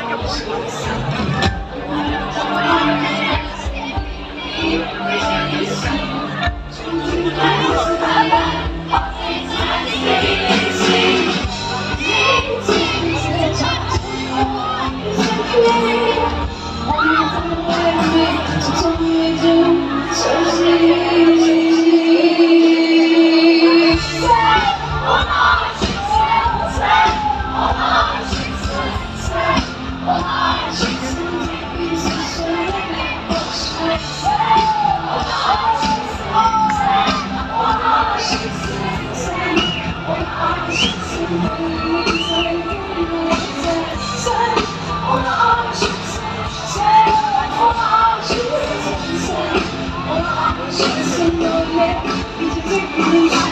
Kanka ben mermiyi 黎明我们都有类似的遗憾所以一我的世我的世我的世你 yeah, it's a big